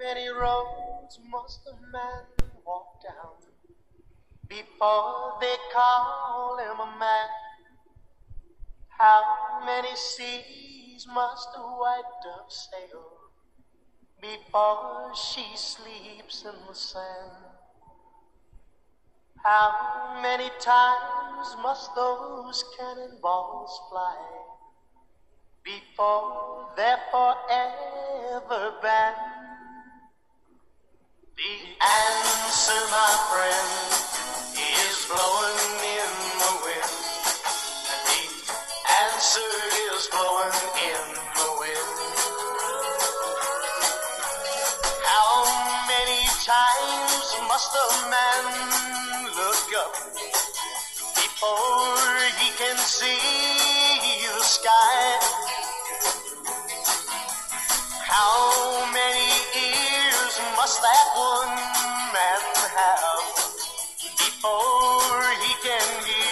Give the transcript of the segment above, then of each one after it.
many roads must a man walk down before they call him a man? How many seas must a white dove sail before she sleeps in the sand? How many times must those cannonballs fly before they're forever banned? In the wind. How many times must a man look up before he can see the sky? How many ears must that one man have before he can hear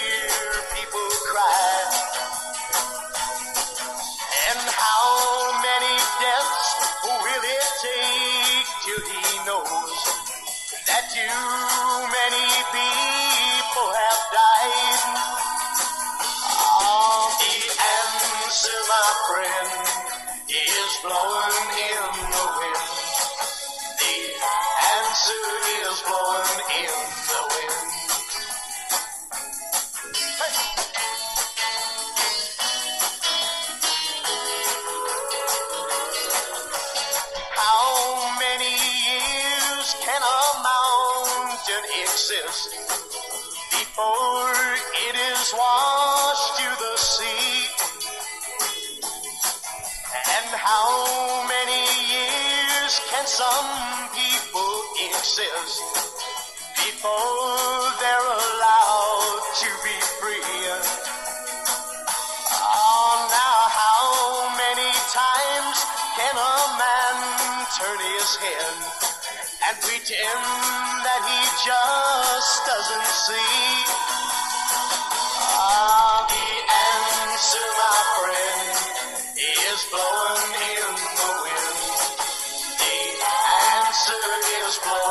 till he knows that too many people have died? Ah, the answer, my friend, is blowing in the wind. The answer is blowing in exist before it is washed to the sea? And how many years can some people exist before they're allowed to be free? Oh, now how many times can a man turn his head and pretend that he just doesn't see. Ah, the answer, my friend, is blowing in the wind. The answer is blowing.